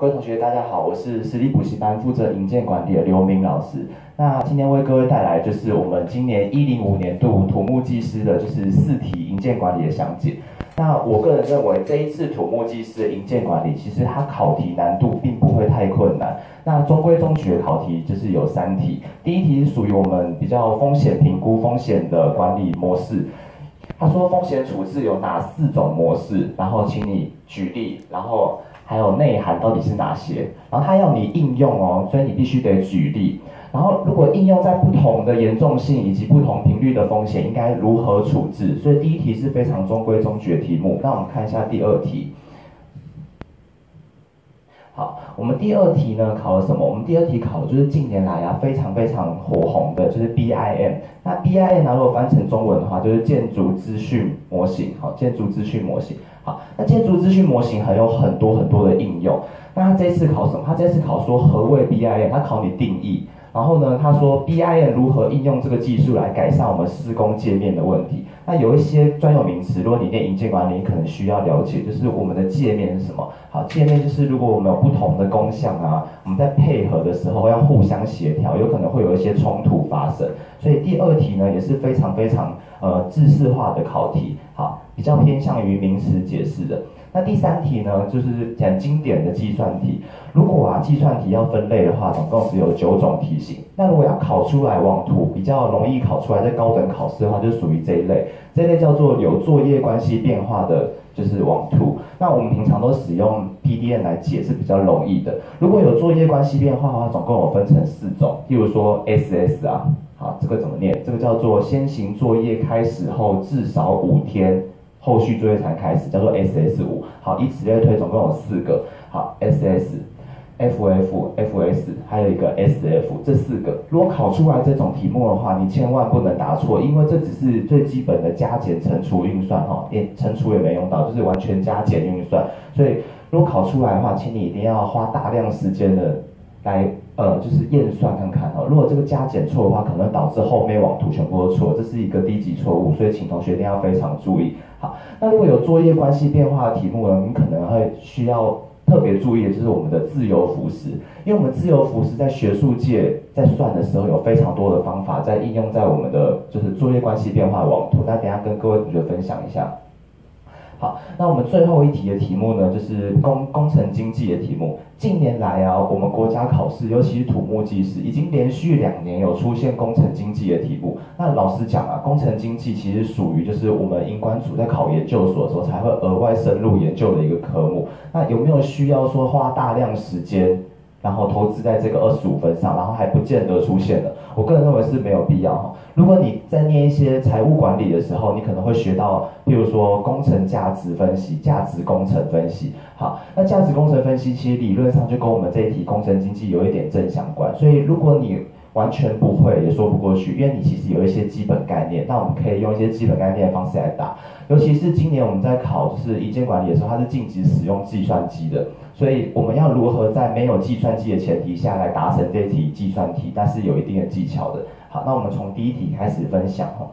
各位同学，大家好，我是实力补习班负责营建管理的刘明老师。那今天为各位带来就是我们今年一零五年度土木技师的就是四题营建管理的详解。那我个人认为这一次土木技师的营建管理，其实它考题难度并不会太困难。那中规中矩的考题就是有三题，第一题是属于我们比较风险评估风险的管理模式。他说风险处置有哪四种模式？然后请你举例，然后。还有内涵到底是哪些？然后他要你应用哦，所以你必须得举例。然后如果应用在不同的严重性以及不同频率的风险，应该如何处置？所以第一题是非常中规中矩的题目。那我们看一下第二题。好，我们第二题呢考了什么？我们第二题考的就是近年来啊非常非常火红的，就是 BIM。那 BIM 呢，如果翻成中文的话，就是建筑资讯模型。好，建筑资讯模型。好，那建筑资讯模型还有很多很多的应用。那他这次考什么？他这次考说何谓 BIM？他考你定义。然后呢，他说 BIM 如何应用这个技术来改善我们施工界面的问题？那有一些专有名词，如果你念营建管理，可能需要了解，就是我们的界面是什么？好，界面就是如果我们有不同的工项啊，我们在配合的时候要互相协调，有可能会有一些冲突发生。所以第二题呢也是非常非常呃知识化的考题，比较偏向于名词解释的。那第三题呢，就是讲经典的计算题。如果啊计算题要分类的话，总共只有九种题型。那如果要考出来网图比较容易考出来，在高等考试的话，就属于这一类。这一类叫做有作业关系变化的，就是网图。那我们平常都使用 PDN 来解是比较容易的。如果有作业关系变化的话，总共有分成四种。例如说 SS 啊，好，这个怎么念？这个叫做先行作业开始后至少五天。后续作业才开始，叫做 S S 五。好，以此类推，总共有四个。好，S S、F F、F S，还有一个 S F，这四个。如果考出来这种题目的话，你千万不能答错，因为这只是最基本的加减乘除运算，哈，连乘除也没用到，就是完全加减运算。所以，如果考出来的话，请你一定要花大量时间的。来，呃，就是验算看看哦。如果这个加减错的话，可能导致后面网图全部都错，这是一个低级错误，所以请同学一定要非常注意。好，那如果有作业关系变化的题目呢，你可能会需要特别注意的就是我们的自由浮时，因为我们自由浮时在学术界在算的时候有非常多的方法在应用在我们的就是作业关系变化网图，那等下跟各位同学分享一下。好，那我们最后一题的题目呢，就是工工程经济的题目。近年来啊，我们国家考试，尤其是土木技师，已经连续两年有出现工程经济的题目。那老实讲啊，工程经济其实属于就是我们英关组在考研究所的时候才会额外深入研究的一个科目。那有没有需要说花大量时间？然后投资在这个二十五分上，然后还不见得出现的。我个人认为是没有必要。如果你在念一些财务管理的时候，你可能会学到，譬如说工程价值分析、价值工程分析。好，那价值工程分析其实理论上就跟我们这一题工程经济有一点正相关。所以如果你完全不会也说不过去，因为你其实有一些基本概念，那我们可以用一些基本概念的方式来答。尤其是今年我们在考就是一建管理的时候，它是禁止使用计算机的，所以我们要如何在没有计算机的前提下来达成这题计算题，但是有一定的技巧的。好，那我们从第一题开始分享哦。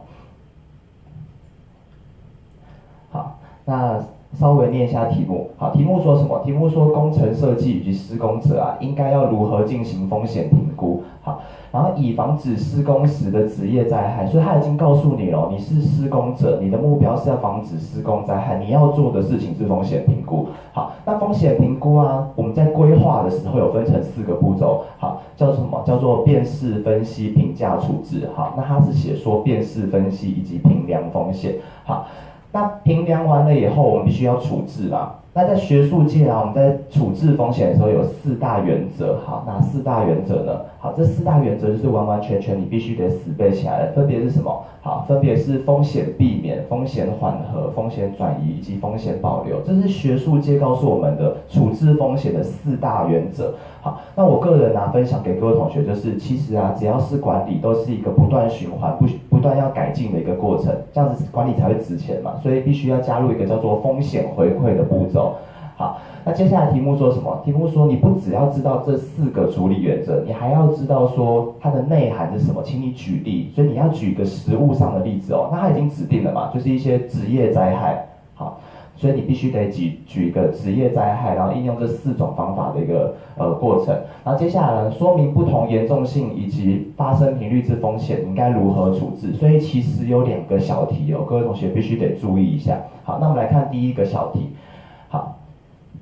好，那。稍微念一下题目，好，题目说什么？题目说工程设计以及施工者啊，应该要如何进行风险评估？好，然后以防止施工时的职业灾害，所以他已经告诉你了，你是施工者，你的目标是要防止施工灾害，你要做的事情是风险评估。好，那风险评估啊，我们在规划的时候有分成四个步骤，好，叫什么？叫做辨识、分析、评价、处置。好，那他是写说辨识、分析以及评量风险。好。那平凉完了以后，我们必须要处置啦。那在学术界啊，我们在处置风险的时候有四大原则。好，哪四大原则呢？好，这四大原则就是完完全全你必须得死背起来的。分别是什么？好，分别是风险避免、风险缓和、风险转移以及风险保留。这是学术界告诉我们的处置风险的四大原则。好，那我个人呢，分享给各位同学就是，其实啊，只要是管理，都是一个不断循环、不不断要改进的一个过程，这样子管理才会值钱嘛。所以必须要加入一个叫做风险回馈的步骤。好，那接下来题目说什么？题目说你不只要知道这四个处理原则，你还要知道说它的内涵是什么，请你举例。所以你要举一个实物上的例子哦。那它已经指定了嘛，就是一些职业灾害。好，所以你必须得举举一个职业灾害，然后应用这四种方法的一个呃过程。然后接下来呢，说明不同严重性以及发生频率之风险应该如何处置。所以其实有两个小题哦，各位同学必须得注意一下。好，那我们来看第一个小题。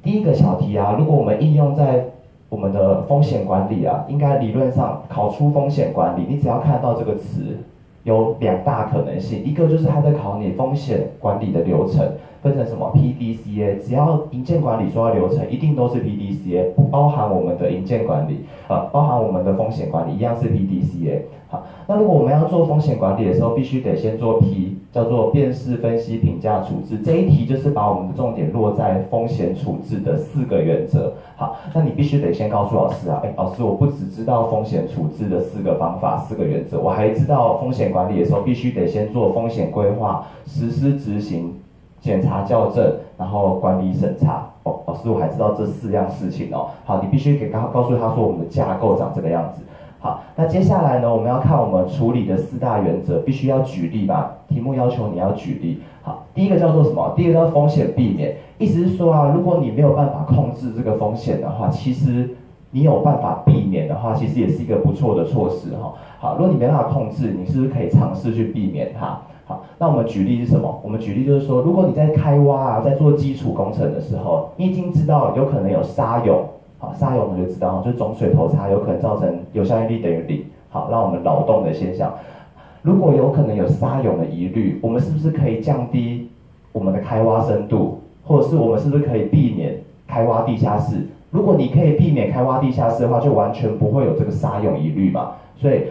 第一个小题啊，如果我们应用在我们的风险管理啊，应该理论上考出风险管理，你只要看到这个词。有两大可能性，一个就是他在考你风险管理的流程，分成什么 PDCA，只要营建管理说到流程，一定都是 PDCA，不包含我们的营建管理，啊，包含我们的风险管理一样是 PDCA。好，那如果我们要做风险管理的时候，必须得先做 P，叫做辨识、分析、评价、处置。这一题就是把我们的重点落在风险处置的四个原则。好，那你必须得先告诉老师啊，哎，老师，我不只知道风险处置的四个方法、四个原则，我还知道风险管理的时候必须得先做风险规划、实施执行、检查校正，然后管理审查。哦，老师，我还知道这四样事情哦。好，你必须给告告诉他说，我们的架构长这个样子。好，那接下来呢，我们要看我们处理的四大原则，必须要举例吧？题目要求你要举例。好，第一个叫做什么？第一个叫风险避免，意思是说啊，如果你没有办法控制这个风险的话，其实你有办法避免的话，其实也是一个不错的措施哈。好，如果你没办法控制，你是不是可以尝试去避免它？那我们举例是什么？我们举例就是说，如果你在开挖啊，在做基础工程的时候，你已经知道有可能有沙涌。好，沙涌我们就知道，就是总水头差有可能造成有效应力等于零。好，让我们劳动的现象，如果有可能有沙涌的疑虑，我们是不是可以降低我们的开挖深度，或者是我们是不是可以避免开挖地下室？如果你可以避免开挖地下室的话，就完全不会有这个沙涌疑虑嘛。所以。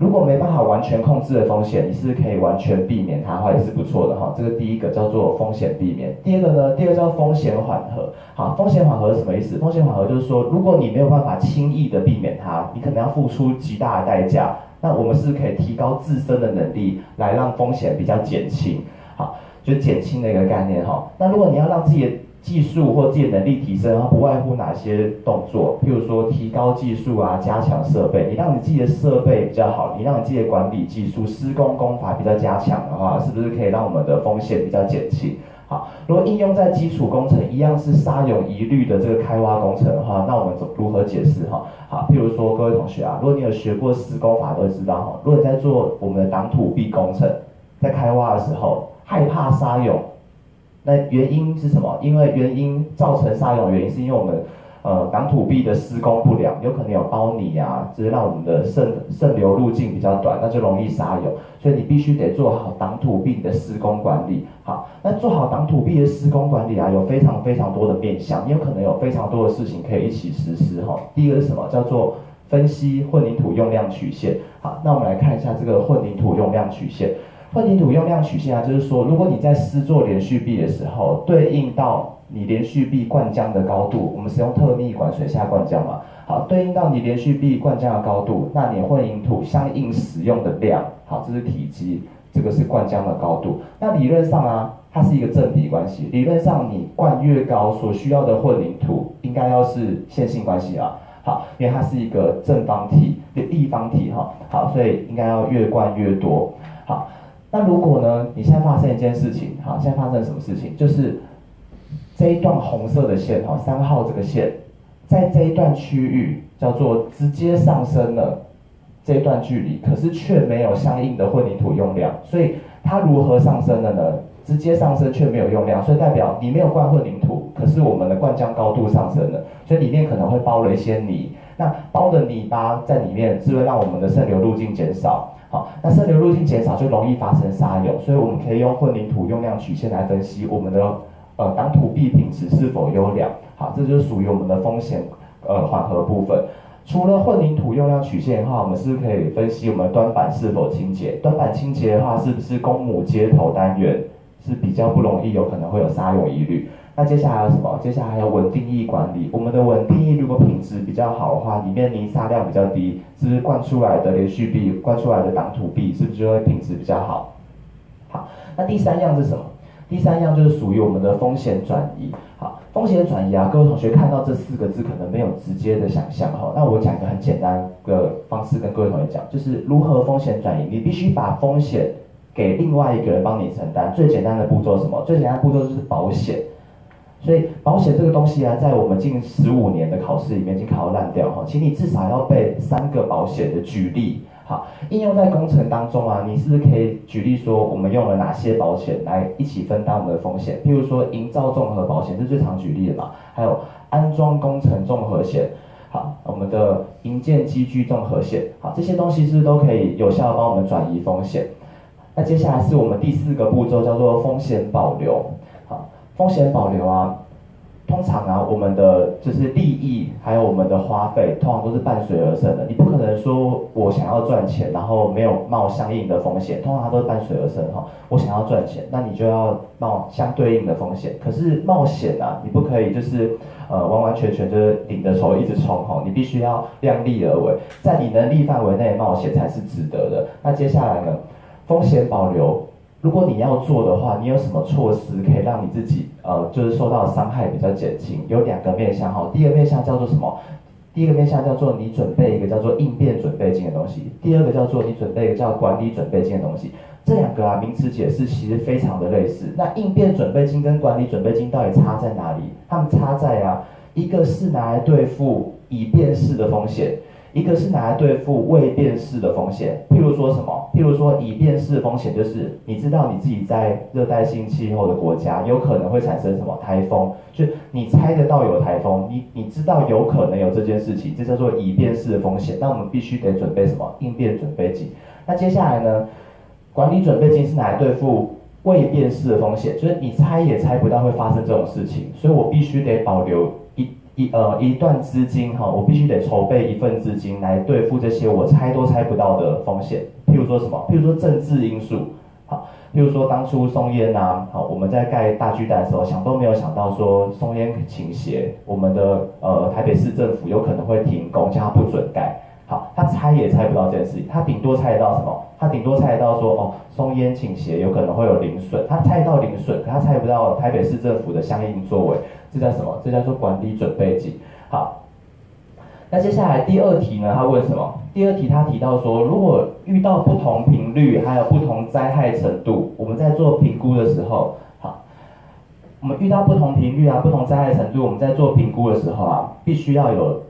如果没办法完全控制的风险，你是可以完全避免它的话，也是不错的哈。这个第一个叫做风险避免。第二个呢，第二个叫风险缓和。好，风险缓和是什么意思？风险缓和就是说，如果你没有办法轻易的避免它，你可能要付出极大的代价。那我们是可以提高自身的能力，来让风险比较减轻。好，就减轻的一个概念哈。那如果你要让自己的技术或自己能力提升，它不外乎哪些动作？譬如说提高技术啊，加强设备。你让你自己的设备比较好，你让你自己的管理技术、施工工法比较加强的话，是不是可以让我们的风险比较减轻？好，如果应用在基础工程，一样是沙有疑虑的这个开挖工程的话，那我们怎如何解释？哈，好，譬如说各位同学啊，如果你有学过施工法，都知道哈，如果你在做我们的挡土壁工程，在开挖的时候害怕沙涌。那原因是什么？因为原因造成沙涌原因，是因为我们呃挡土壁的施工不良，有可能有包泥啊，就是让我们的渗渗流路径比较短，那就容易沙涌。所以你必须得做好挡土壁的施工管理。好，那做好挡土壁的施工管理啊，有非常非常多的面向，也有可能有非常多的事情可以一起实施哈。第一个是什么？叫做分析混凝土用量曲线。好，那我们来看一下这个混凝土用量曲线。混凝土用量曲线啊，就是说，如果你在施作连续壁的时候，对应到你连续壁灌浆的高度，我们使用特密管水下灌浆嘛，好，对应到你连续壁灌浆的高度，那你混凝土相应使用的量，好，这是体积，这个是灌浆的高度。那理论上啊，它是一个正比关系，理论上你灌越高，所需要的混凝土应该要是线性关系啊，好，因为它是一个正方体，立方体哈，好，所以应该要越灌越多，好。那如果呢？你现在发生一件事情，好，现在发生什么事情？就是这一段红色的线，哈，三号这个线，在这一段区域叫做直接上升了这一段距离，可是却没有相应的混凝土用量，所以它如何上升的呢？直接上升却没有用量，所以代表你没有灌混凝土，可是我们的灌浆高度上升了，所以里面可能会包了一些泥，那包的泥巴在里面，是会让我们的渗流路径减少。好，那渗流路径减少就容易发生沙涌，所以我们可以用混凝土用量曲线来分析我们的呃挡土壁品质是否优良。好，这就是属于我们的风险呃缓和部分。除了混凝土用量曲线的话，我们是可以分析我们端板是否清洁。端板清洁的话，是不是公母接头单元是比较不容易有可能会有沙涌疑虑？那接下来有什么？接下来还有稳定液管理。我们的稳定液如果品质比较好的话，里面泥沙量比较低，是不是灌出来的连续壁、灌出来的挡土壁，是不是就会品质比较好？好，那第三样是什么？第三样就是属于我们的风险转移。好，风险转移啊，各位同学看到这四个字可能没有直接的想象哈。那我讲一个很简单的方式跟各位同学讲，就是如何风险转移。你必须把风险给另外一个人帮你承担。最简单的步骤是什么？最简单的步骤就是保险。所以保险这个东西啊，在我们近十五年的考试里面已经考到烂掉哈，请你至少要背三个保险的举例。好，应用在工程当中啊，你是不是可以举例说我们用了哪些保险来一起分担我们的风险？譬如说营造综合保险是最常举例的嘛，还有安装工程综合险，好，我们的营建机具综合险，好，这些东西是不是都可以有效帮我们转移风险？那接下来是我们第四个步骤，叫做风险保留。风险保留啊，通常啊，我们的就是利益还有我们的花费，通常都是伴随而生的。你不可能说我想要赚钱，然后没有冒相应的风险，通常它都是伴随而生哈。我想要赚钱，那你就要冒相对应的风险。可是冒险啊，你不可以就是呃完完全全就是顶着头一直冲哈，你必须要量力而为，在你能力范围内冒险才是值得的。那接下来呢，风险保留。如果你要做的话，你有什么措施可以让你自己呃，就是受到伤害比较减轻？有两个面向哈，第一个面向叫做什么？第一个面向叫做你准备一个叫做应变准备金的东西，第二个叫做你准备一个叫管理准备金的东西。这两个啊，名词解释其实非常的类似。那应变准备金跟管理准备金到底差在哪里？它们差在啊，一个是拿来对付已变式的风险。一个是拿来对付未变式的风险，譬如说什么？譬如说已变式风险就是你知道你自己在热带性气候的国家有可能会产生什么台风，就你猜得到有台风，你你知道有可能有这件事情，这叫做已变式的风险。那我们必须得准备什么应变准备金？那接下来呢？管理准备金是拿来对付未变式的风险，就是你猜也猜不到会发生这种事情，所以我必须得保留。一呃一段资金哈，我必须得筹备一份资金来对付这些我猜都猜不到的风险。譬如说什么？譬如说政治因素，好，譬如说当初松烟呐，好，我们在盖大巨蛋的时候，想都没有想到说松烟倾斜，我们的呃台北市政府有可能会停工，叫他不准盖。好，他猜也猜不到这件事情，他顶多猜得到什么？他顶多猜得到说哦松烟倾斜有可能会有零损，他猜得到零损，可他猜不到台北市政府的相应作为。这叫什么？这叫做管理准备金。好，那接下来第二题呢？他问什么？第二题他提到说，如果遇到不同频率还有不同灾害程度，我们在做评估的时候，好，我们遇到不同频率啊、不同灾害程度，我们在做评估的时候啊，必须要有。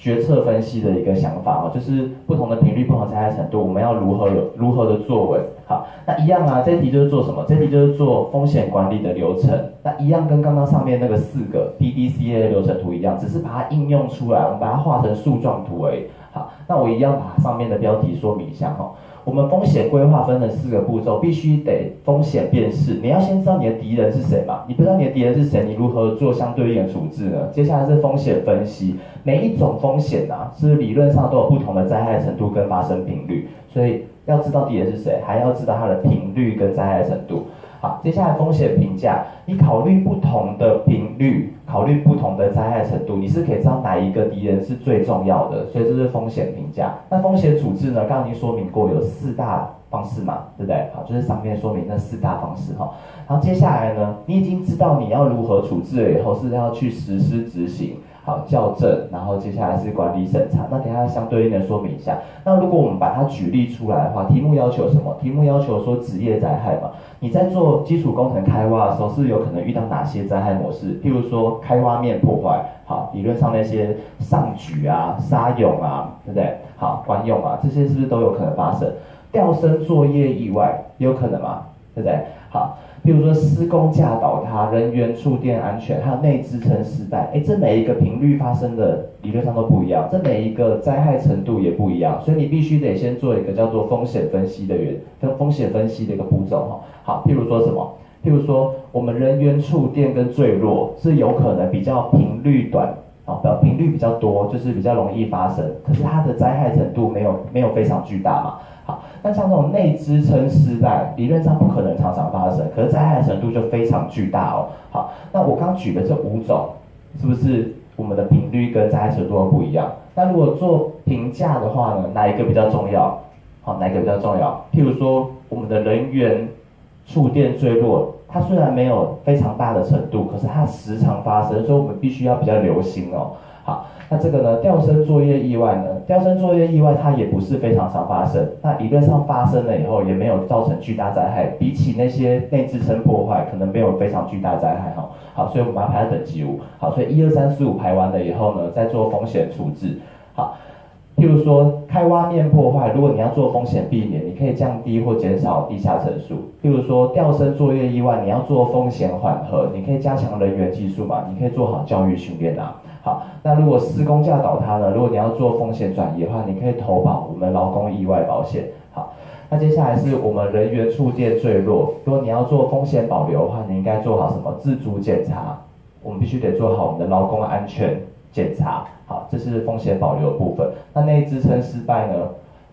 决策分析的一个想法哦，就是不同的频率、不同灾害程度，我们要如何有如何的作为？好，那一样啊，这题就是做什么？这题就是做风险管理的流程。那一样跟刚刚上面那个四个 P D C A 的流程图一样，只是把它应用出来，我们把它画成树状图而已。好，那我一样把上面的标题说明一下哈。我们风险规划分成四个步骤，必须得风险辨识。你要先知道你的敌人是谁嘛？你不知道你的敌人是谁，你如何做相对应的处置呢？接下来是风险分析，每一种风险啊，是理论上都有不同的灾害程度跟发生频率，所以要知道敌人是谁，还要知道它的频率跟灾害程度。好，接下来风险评价，你考虑不同的频率，考虑不同的灾害程度，你是可以知道哪一个敌人是最重要的，所以这是风险评价。那风险处置呢？刚刚已经说明过有四大方式嘛，对不对？好，就是上面说明那四大方式哈。然后接下来呢，你已经知道你要如何处置了以后，是要去实施执行。好，校正，然后接下来是管理审查。那等下相对应的说明一下。那如果我们把它举例出来的话，题目要求什么？题目要求说职业灾害嘛。你在做基础工程开挖的时候，是有可能遇到哪些灾害模式？譬如说开挖面破坏，好，理论上那些上举啊、沙涌啊，对不对？好，关用啊，这些是不是都有可能发生？吊升作业意外有可能吗？对不对？好。比如说施工架倒塌、人员触电安全，还有内支撑失败，哎，这每一个频率发生的理论上都不一样，这每一个灾害程度也不一样，所以你必须得先做一个叫做风险分析的原跟风险分析的一个步骤哈。好，譬如说什么？譬如说我们人员触电跟坠落是有可能比较频率短啊，比频率比较多，就是比较容易发生，可是它的灾害程度没有没有非常巨大嘛。那像这种内支撑失败，理论上不可能常常发生，可是灾害程度就非常巨大哦。好，那我刚举的这五种，是不是我们的频率跟灾害程度都不一样？那如果做评价的话呢，哪一个比较重要？好，哪一个比较重要？譬如说，我们的人员触电坠落，它虽然没有非常大的程度，可是它时常发生，所以我们必须要比较留心哦。好，那这个呢，吊升作业意外呢，吊升作业意外它也不是非常常发生，那理论上发生了以后也没有造成巨大灾害，比起那些内支撑破坏，可能没有非常巨大灾害哈。好，所以我们把它排在等级五。好，所以一二三四五排完了以后呢，再做风险处置。好。譬如说开挖面破坏，如果你要做风险避免，你可以降低或减少地下层数。譬如说吊升作业意外，你要做风险缓和，你可以加强人员技术嘛，你可以做好教育训练啊。那如果施工架倒塌了？如果你要做风险转移的话，你可以投保我们劳工意外保险。好，那接下来是我们人员触电坠落，如果你要做风险保留的话，你应该做好什么自主检查？我们必须得做好我们的劳工安全检查。好，这是风险保留的部分。那内支撑失败呢？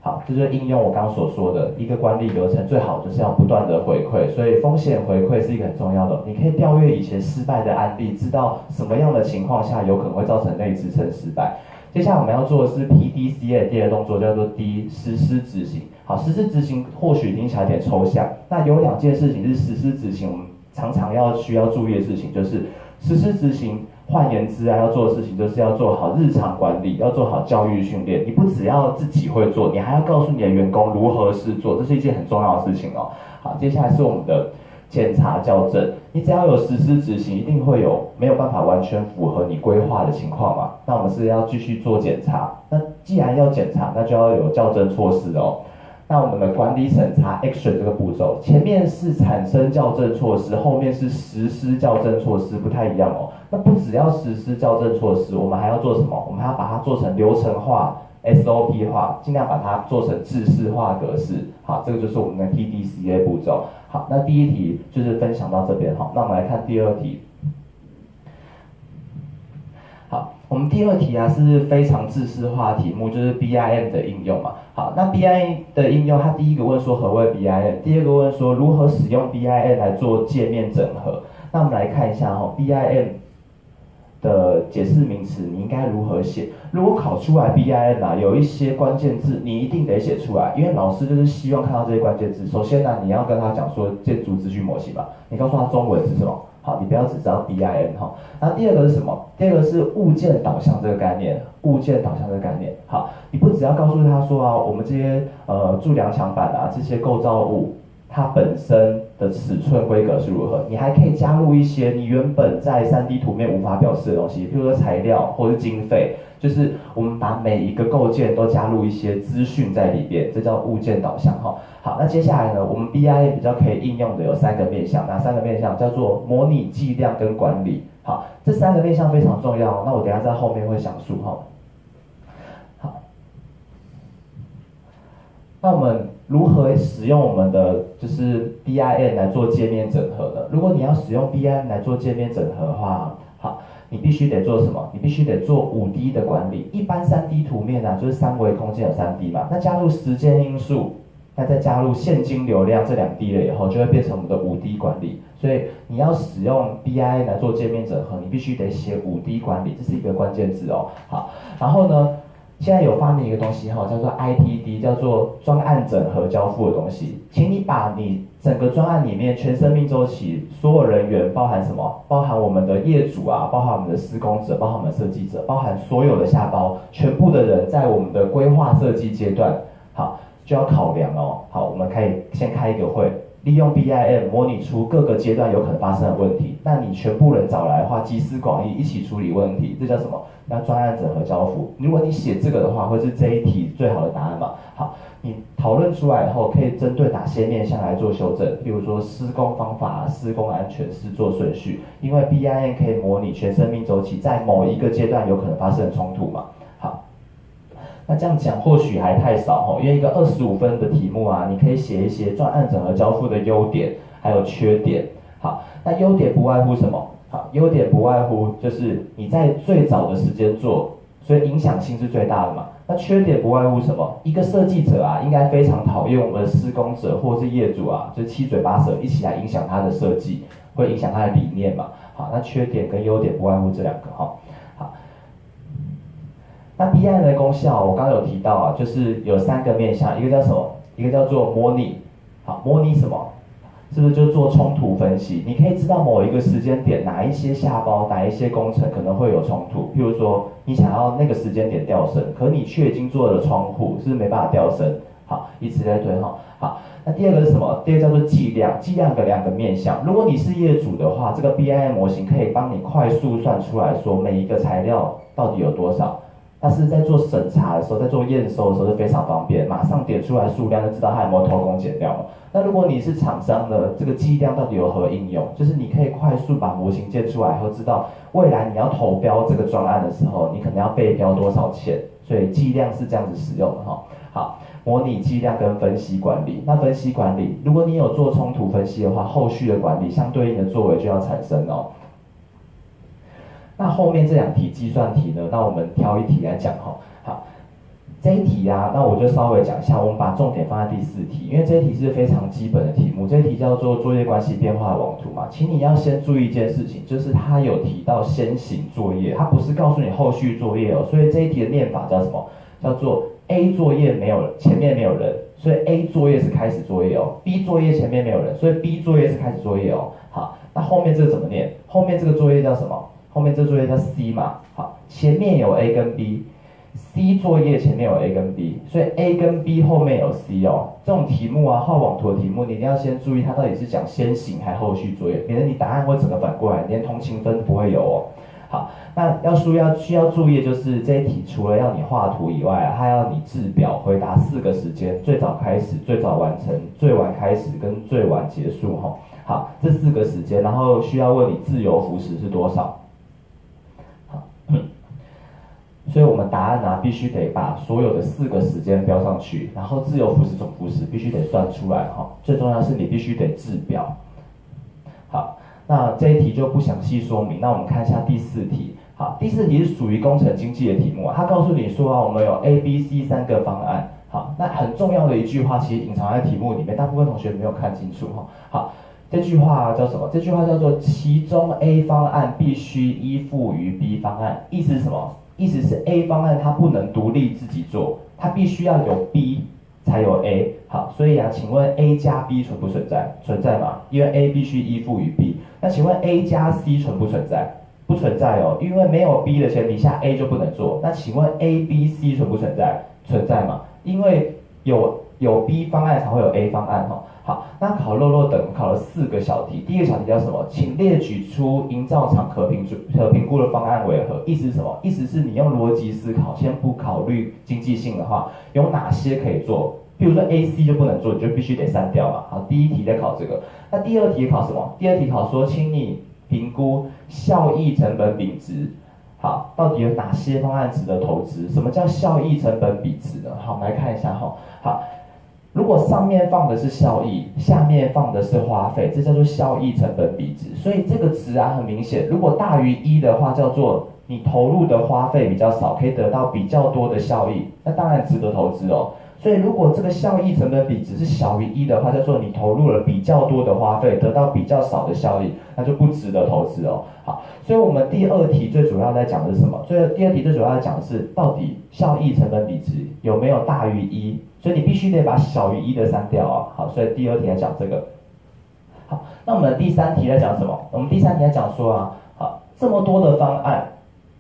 好，这就是应用我刚刚所说的一个管理流程，最好就是要不断的回馈。所以风险回馈是一个很重要的。你可以调阅以前失败的案例，知道什么样的情况下有可能会造成内支撑失败。接下来我们要做的是 PDCA 第二动作，叫做 D 实施执行。好，实施执行或许听起来有点抽象。那有两件事情是实施执行，我们常常要需要注意的事情，就是实施执行。换言之啊，要做的事情就是要做好日常管理，要做好教育训练。你不只要自己会做，你还要告诉你的员工如何是做，这是一件很重要的事情哦。好，接下来是我们的检查校正。你只要有实施执行，一定会有没有办法完全符合你规划的情况嘛？那我们是要继续做检查。那既然要检查，那就要有校正措施哦。那我们的管理审查 action 这个步骤，前面是产生校正措施，后面是实施校正措施，不太一样哦。那不只要实施校正措施，我们还要做什么？我们还要把它做成流程化、SOP 化，尽量把它做成制式化格式。好，这个就是我们的 TDCA 步骤。好，那第一题就是分享到这边哈。那我们来看第二题。我们第二题啊是非常知识化题目，就是 BIM 的应用嘛。好，那 BIM 的应用，它第一个问说何谓 BIM，第二个问说如何使用 BIM 来做界面整合。那我们来看一下哈，BIM 的解释名词你应该如何写？如果考出来 BIM 啊，有一些关键字你一定得写出来，因为老师就是希望看到这些关键字。首先呢，你要跟他讲说建筑资讯模型吧，你告诉他中文是什么。好，你不要只知道 B I N 哈。那第二个是什么？第二个是物件导向这个概念。物件导向这个概念，好，你不只要告诉他说啊，我们这些呃柱梁墙板啊这些构造物，它本身的尺寸规格是如何，你还可以加入一些你原本在三 D 图面无法表示的东西，比如说材料或者经费。就是我们把每一个构件都加入一些资讯在里边，这叫物件导向哈。好，那接下来呢，我们 BIA 比较可以应用的有三个面向，哪三个面向？叫做模拟、计量跟管理。好，这三个面向非常重要。那我等下在后面会详述哈。好，那我们如何使用我们的就是 B I N 来做界面整合呢？如果你要使用 B I N 来做界面整合的话，好。你必须得做什么？你必须得做五 D 的管理。一般三 D 图面呢，就是三维空间有三 D 嘛。那加入时间因素，那再加入现金流量这两 D 了以后，就会变成我们的五 D 管理。所以你要使用 BI 来做界面整合，你必须得写五 D 管理，这是一个关键字哦。好，然后呢？现在有发明一个东西哈，叫做 ITD，叫做专案整合交付的东西。请你把你整个专案里面全生命周期所有人员，包含什么？包含我们的业主啊，包含我们的施工者，包含我们的设计者，包含所有的下包，全部的人在我们的规划设计阶段，好就要考量哦。好，我们可以先开一个会。利用 BIM 模拟出各个阶段有可能发生的问题，那你全部人找来的话，集思广益一起处理问题，这叫什么？叫专案整合交付。如果你写这个的话，会是这一题最好的答案嘛？好，你讨论出来以后，可以针对哪些面向来做修正？比如说施工方法、施工安全、施作顺序，因为 BIM 可以模拟全生命周期在某一个阶段有可能发生冲突嘛？好那这样讲或许还太少哈，因为一个二十五分的题目啊，你可以写一些专案整合交付的优点还有缺点。好，那优点不外乎什么？好，优点不外乎就是你在最早的时间做，所以影响性是最大的嘛。那缺点不外乎什么？一个设计者啊，应该非常讨厌我们的施工者或是业主啊，就七嘴八舌一起来影响他的设计，会影响他的理念嘛。好，那缺点跟优点不外乎这两个哈。那 B I 的功效，我刚刚有提到啊，就是有三个面向，一个叫什么？一个叫做模拟，好，模拟什么？是不是就做冲突分析？你可以知道某一个时间点哪一些下包，哪一些工程可能会有冲突。譬如说，你想要那个时间点调升，可你却已经做了窗户，是不是没办法调升？好，以此类推哈。好，那第二个是什么？第二个叫做计量，计量的两个面向。如果你是业主的话，这个 BIM 模型可以帮你快速算出来说每一个材料到底有多少。但是在做审查的时候，在做验收的时候是非常方便，马上点出来数量就知道它有没有偷工减料。那如果你是厂商的，这个计量到底有何应用？就是你可以快速把模型建出来后，知道未来你要投标这个专案的时候，你可能要备标多少钱。所以计量是这样子使用的哈。好，模拟计量跟分析管理。那分析管理，如果你有做冲突分析的话，后续的管理相对应的作为就要产生哦。那后面这两题计算题呢？那我们挑一题来讲哈。好，这一题啊，那我就稍微讲一下。我们把重点放在第四题，因为这一题是非常基本的题目。这一题叫做作业关系变化网图嘛。请你要先注意一件事情，就是它有提到先行作业，它不是告诉你后续作业哦。所以这一题的念法叫什么？叫做 A 作业没有前面没有人，所以 A 作业是开始作业哦。B 作业前面没有人，所以 B 作业是开始作业哦。好，那后面这个怎么念？后面这个作业叫什么？后面这作业叫 C 嘛，好，前面有 A 跟 B，C 作业前面有 A 跟 B，所以 A 跟 B 后面有 C 哦。这种题目啊，画网图的题目，你一定要先注意它到底是讲先行还后续作业，免得你答案会整个反过来，连同情分不会有哦。好，那要注要需要注意的就是这一题除了要你画图以外啊，它要你制表回答四个时间：最早开始、最早完成、最晚开始跟最晚结束哈。好，这四个时间，然后需要问你自由浮时是多少。所以我们答案呢，必须得把所有的四个时间标上去，然后自由浮时总浮时必须得算出来哈。最重要是你必须得制表。好，那这一题就不详细说明。那我们看一下第四题。好，第四题是属于工程经济的题目啊。它告诉你说啊，我们有 A、B、C 三个方案。好，那很重要的一句话，其实隐藏在题目里面，大部分同学没有看清楚哈。好，这句话叫什么？这句话叫做其中 A 方案必须依附于 B 方案，意思是什么？意思是 A 方案它不能独立自己做，它必须要有 B 才有 A。好，所以啊，请问 A 加 B 存不存在？存在吗？因为 A 必须依附于 B。那请问 A 加 C 存不存在？不存在哦，因为没有 B 的前提下 A 就不能做。那请问 A、B、C 存不存在？存在嘛？因为有有 B 方案才会有 A 方案哦。好，那考漏漏等考了四个小题，第一个小题叫什么？请列举出营造厂可评可评估的方案为何？意思是什么？意思是你用逻辑思考，先不考虑经济性的话，有哪些可以做？譬如说 A、C 就不能做，你就必须得删掉嘛。好，第一题在考这个。那第二题考什么？第二题考说，请你评估效益成本比值。好，到底有哪些方案值得投资？什么叫效益成本比值呢？好，我们来看一下哈。好。如果上面放的是效益，下面放的是花费，这叫做效益成本比值。所以这个值啊，很明显，如果大于一的话，叫做你投入的花费比较少，可以得到比较多的效益，那当然值得投资哦。所以如果这个效益成本比值是小于一的话，叫做你投入了比较多的花费，得到比较少的效益，那就不值得投资哦。好，所以我们第二题最主要在讲的是什么？所以第二题最主要在讲的是到底效益成本比值有没有大于一？所以你必须得把小于一的删掉啊！好，所以第二题来讲这个。好，那我们的第三题在讲什么？我们第三题在讲说啊，好，这么多的方案，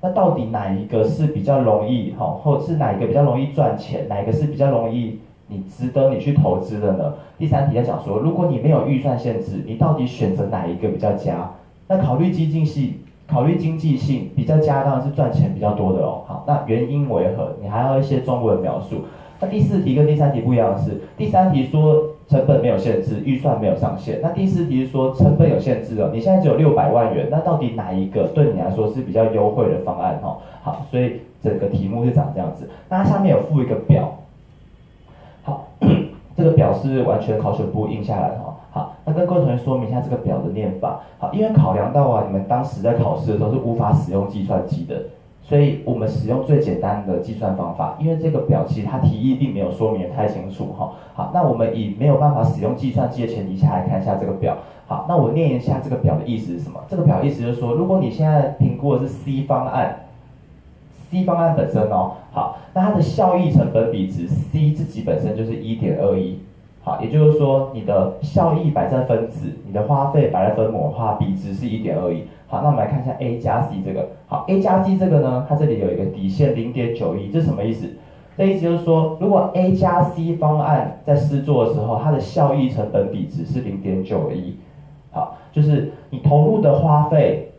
那到底哪一个是比较容易哈，或者是哪一个比较容易赚钱，哪一个是比较容易你值得你去投资的呢？第三题在讲说，如果你没有预算限制，你到底选择哪一个比较佳？那考虑经济性，考虑经济性比较佳，当然是赚钱比较多的哦。好，那原因为何？你还要一些中文描述。那第四题跟第三题不一样的是，第三题说成本没有限制，预算没有上限。那第四题是说成本有限制哦，你现在只有六百万元，那到底哪一个对你来说是比较优惠的方案？哦，好，所以整个题目是长这样子。那下面有附一个表，好，这个表是完全考选部印下来的哈。好，那跟各位同学说明一下这个表的念法。好，因为考量到啊，你们当时在考试的时候是无法使用计算机的。所以我们使用最简单的计算方法，因为这个表其实它题意并没有说明太清楚哈。好，那我们以没有办法使用计算机的前提下来看一下这个表。好，那我念一下这个表的意思是什么？这个表意思就是说，如果你现在评估的是 C 方案，C 方案本身哦，好，那它的效益成本比值 C 自己本身就是一点二一。好，也就是说你的效益摆在分子，你的花费摆在分母的话，比值是一点二一。好，那我们来看一下 A 加 C 这个。好，A 加 C 这个呢，它这里有一个底线零点九一，这什么意思？这意思就是说，如果 A 加 C 方案在试做的时候，它的效益成本比值是零点九一。好，就是你投入的花费，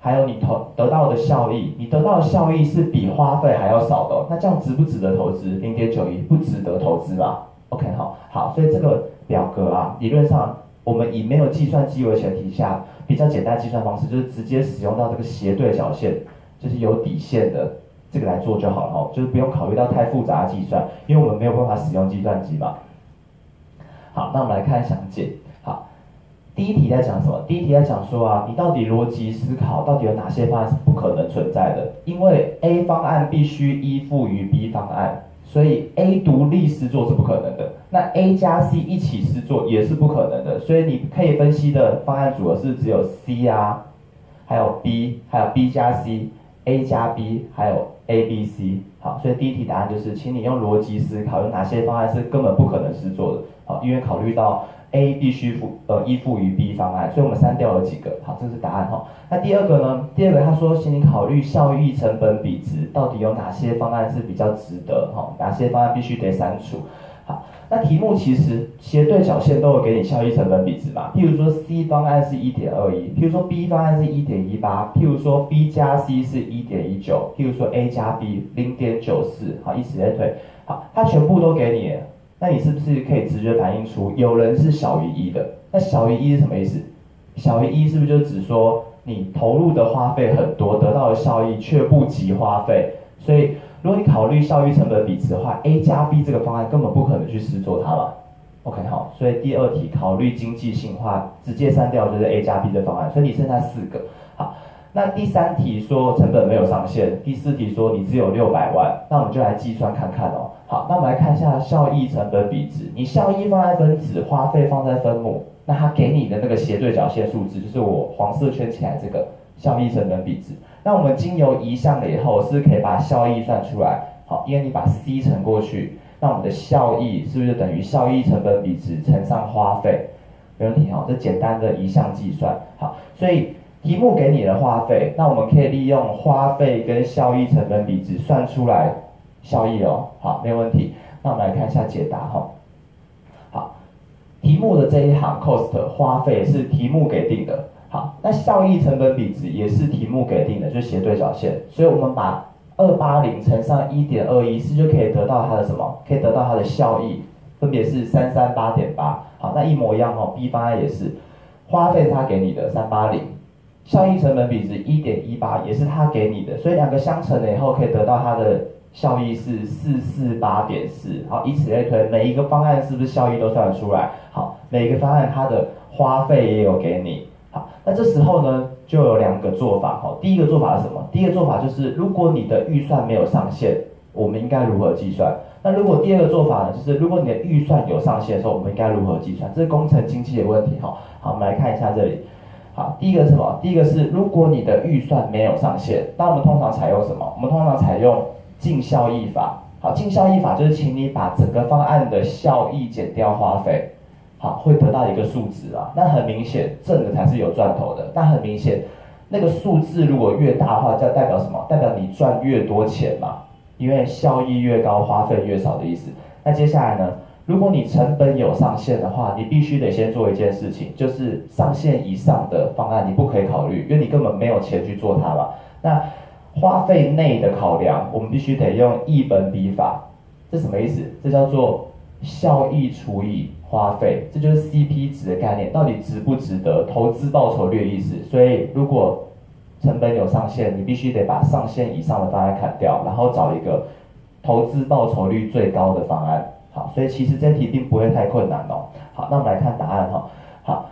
还有你投得到的效益，你得到的效益是比花费还要少的，那这样值不值得投资？零点九一不值得投资吧？OK，好，好，所以这个表格啊，理论上我们以没有计算机为前提下，比较简单计算方式就是直接使用到这个斜对角线，就是有底线的这个来做就好了哦，就是不用考虑到太复杂的计算，因为我们没有办法使用计算机嘛。好，那我们来看详解。好，第一题在讲什么？第一题在讲说啊，你到底逻辑思考到底有哪些方案是不可能存在的？因为 A 方案必须依附于 B 方案。所以 A 独立试做是不可能的，那 A 加 C 一起试做也是不可能的。所以你可以分析的方案组合是只有 C 啊，还有 B，还有 B 加 C，A 加 B，还有 A、B、C。好，所以第一题答案就是，请你用逻辑思考，有哪些方案是根本不可能试做的。好，因为考虑到。A 必须附呃依附于 B 方案，所以我们删掉了几个，好，这是答案哈。那第二个呢？第二个他说，请你考虑效益成本比值，到底有哪些方案是比较值得哈？哪些方案必须得删除？好，那题目其实斜对角线都有给你效益成本比值嘛？譬如说 C 方案是一点二一，譬如说 B 方案是一点一八，譬如说 B 加 C 是一点一九，譬如说 A 加 B 零点九四，好，以此类推，好，它全部都给你。那你是不是可以直觉反映出有人是小于一的？那小于一是什么意思？小于一是不是就指说你投入的花费很多，得到的效益却不及花费？所以如果你考虑效益成本比值的话，A 加 B 这个方案根本不可能去试做它了。OK 好，所以第二题考虑经济性化，直接删掉就是 A 加 B 的方案，所以你剩下四个。好，那第三题说成本没有上限，第四题说你只有六百万，那我们就来计算看看哦。好，那我们来看一下效益成本比值。你效益放在分子，花费放在分母，那它给你的那个斜对角线数字，就是我黄色圈起来这个效益成本比值。那我们经由移项了以后，是不是可以把效益算出来。好，因为你把 C 乘过去，那我们的效益是不是等于效益成本比值乘上花费？没问题哈，这简单的移项计算。好，所以题目给你的花费，那我们可以利用花费跟效益成本比值算出来。效益哦，好，没问题。那我们来看一下解答哈。好，题目的这一行 cost 花费是题目给定的。好，那效益成本比值也是题目给定的，就是斜对角线。所以我们把二八零乘上一点二一，四就可以得到它的什么？可以得到它的效益，分别是三三八点八。好，那一模一样哦。B 方案也是，花费是他给你的三八零，效益成本比值一点一八也是他给你的，所以两个相乘了以后可以得到它的。效益是四四八点四，好，以此类推，每一个方案是不是效益都算得出来？好，每个方案它的花费也有给你，好，那这时候呢，就有两个做法，好，第一个做法是什么？第一个做法就是，如果你的预算没有上限，我们应该如何计算？那如果第二个做法呢，就是如果你的预算有上限的时候，我们应该如何计算？这是工程经济的问题，哈，好，我们来看一下这里，好，第一个是什么？第一个是如果你的预算没有上限，那我们通常采用什么？我们通常采用。净效益法，好，净效益法就是请你把整个方案的效益减掉花费，好，会得到一个数值啊。那很明显，正的才是有赚头的。那很明显，那个数字如果越大的话，就代表什么？代表你赚越多钱嘛。因为效益越高，花费越少的意思。那接下来呢？如果你成本有上限的话，你必须得先做一件事情，就是上限以上的方案你不可以考虑，因为你根本没有钱去做它嘛。那花费内的考量，我们必须得用一本比法，这什么意思？这叫做效益除以花费，这就是 CP 值的概念，到底值不值得？投资报酬率的意思。所以如果成本有上限，你必须得把上限以上的方案砍掉，然后找一个投资报酬率最高的方案。好，所以其实这题并不会太困难哦。好，那我们来看答案哈。好，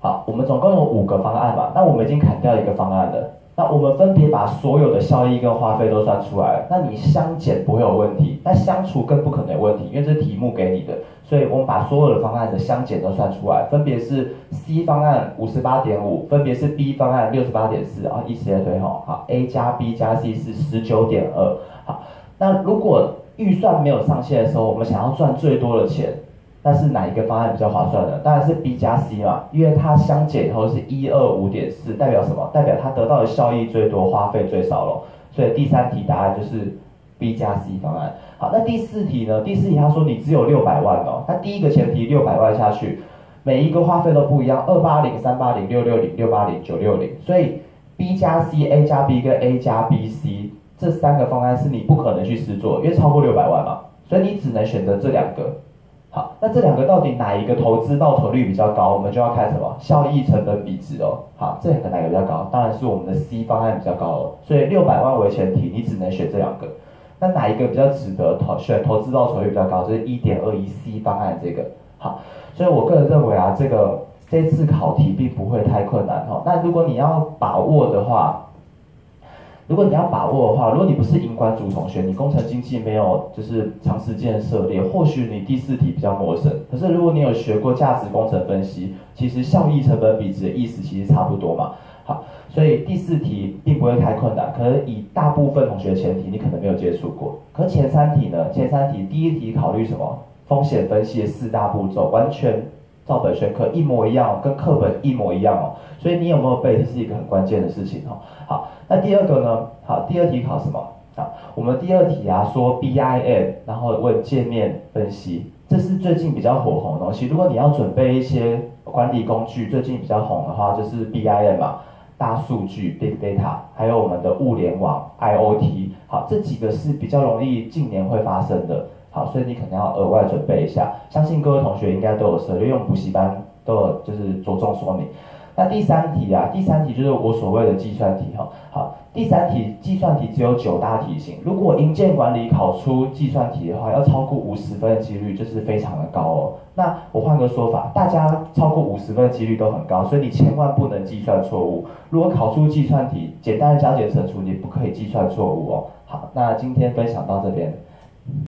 好，我们总共有五个方案嘛，那我们已经砍掉一个方案了。那我们分别把所有的效益跟花费都算出来，那你相减不会有问题，那相除更不可能有问题，因为这是题目给你的，所以我们把所有的方案的相减都算出来，分别是 C 方案五十八点五，分别是 B 方案六十八点四，啊，以此类推哈，好，A 加 B 加 C 是十九点二，好，那如果预算没有上限的时候，我们想要赚最多的钱，但是哪一个方案比较划算呢？当然是 B 加 C 嘛，因为它相减以后是一二五点四，代表什么？代表它得到的效益最多，花费最少咯。所以第三题答案就是 B 加 C 方案。好，那第四题呢？第四题他说你只有六百万哦，那第一个前提六百万下去，每一个花费都不一样，二八零、三八零、六六零、六八零、九六零，所以 B 加 C、A 加 B 跟 A 加 B、C 这三个方案是你不可能去试做，因为超过六百万嘛，所以你只能选择这两个。那这两个到底哪一个投资报酬率比较高？我们就要看什么效益成本比值哦。好，这两个哪个比较高？当然是我们的 C 方案比较高哦。所以六百万为前提，你只能选这两个。那哪一个比较值得投选？投资报酬率比较高，就是一点二一 C 方案这个。好，所以我个人认为啊，这个这次考题并不会太困难哈。那如果你要把握的话，如果你要把握的话，如果你不是银管组同学，你工程经济没有就是长时间涉猎，或许你第四题比较陌生。可是如果你有学过价值工程分析，其实效益成本比值的意思其实差不多嘛。好，所以第四题并不会太困难。可能以大部分同学前提你可能没有接触过，可前三题呢？前三题第一题考虑什么？风险分析的四大步骤，完全照本宣科，一模一样哦，跟课本一模一样哦。所以你有没有背，这是一个很关键的事情哦。好，那第二个呢？好，第二题考什么？啊，我们第二题啊说 BIM，然后问界面分析，这是最近比较火红的东西。如果你要准备一些管理工具，最近比较红的话，就是 BIM 嘛，大数据 Big Data，还有我们的物联网 IOT。好，这几个是比较容易近年会发生的。好，所以你可能要额外准备一下。相信各位同学应该都有涉猎，用补习班都有就是着重说明。那第三题啊，第三题就是我所谓的计算题哈。好，第三题计算题只有九大题型，如果营建管理考出计算题的话，要超过五十分的几率就是非常的高哦。那我换个说法，大家超过五十分的几率都很高，所以你千万不能计算错误。如果考出计算题，简单的加减乘除你不可以计算错误哦。好，那今天分享到这边。